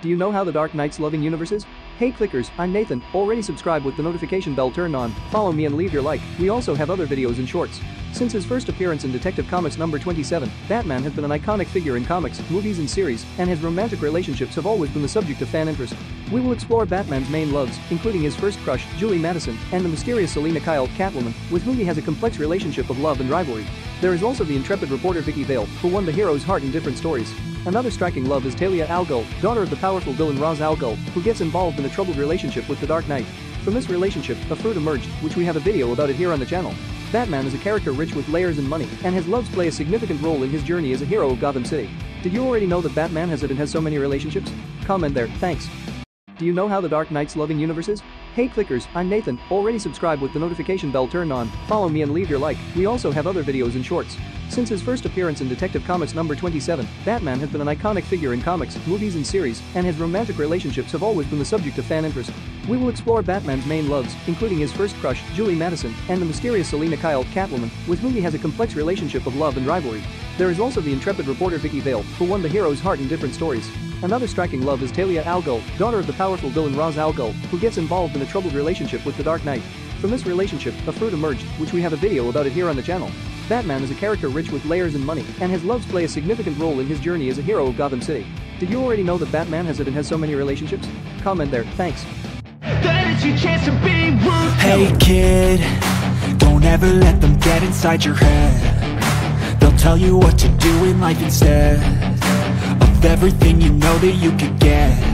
Do you know how the Dark Knight's loving universe is? Hey clickers, I'm Nathan, already subscribe with the notification bell turned on, follow me and leave your like, we also have other videos and shorts. Since his first appearance in Detective Comics number 27, Batman has been an iconic figure in comics, movies and series, and his romantic relationships have always been the subject of fan interest. We will explore Batman's main loves, including his first crush, Julie Madison, and the mysterious Selina Kyle, Catwoman, with whom he has a complex relationship of love and rivalry. There is also the intrepid reporter Vicki Vale, who won the hero's heart in different stories. Another striking love is Talia al Ghul, daughter of the powerful villain Ra's al Ghul, who gets involved in a troubled relationship with the Dark Knight. From this relationship, a fruit emerged, which we have a video about it here on the channel. Batman is a character rich with layers and money, and his loves play a significant role in his journey as a hero of Gotham City. Did you already know that Batman has it and has so many relationships? Comment there, thanks. Do you know how the Dark Knight's loving universe is? Hey clickers, I'm Nathan, already subscribe with the notification bell turned on, follow me and leave your like, we also have other videos and shorts. Since his first appearance in Detective Comics number 27, Batman has been an iconic figure in comics, movies and series, and his romantic relationships have always been the subject of fan interest. We will explore Batman's main loves, including his first crush, Julie Madison, and the mysterious Selina Kyle, Catwoman, with whom he has a complex relationship of love and rivalry. There is also the intrepid reporter Vicki Vale, who won the hero's heart in different stories. Another striking love is Talia al Ghul, daughter of the powerful villain Ra's al Ghul, who gets involved in a troubled relationship with the Dark Knight. From this relationship, a fruit emerged, which we have a video about it here on the channel. Batman is a character rich with layers and money, and his loves play a significant role in his journey as a hero of Gotham City. Did you already know that Batman has it and has so many relationships? Comment there, thanks. Hey kid, don't ever let them get inside your head They'll tell you what to do in life instead Of everything you know that you could get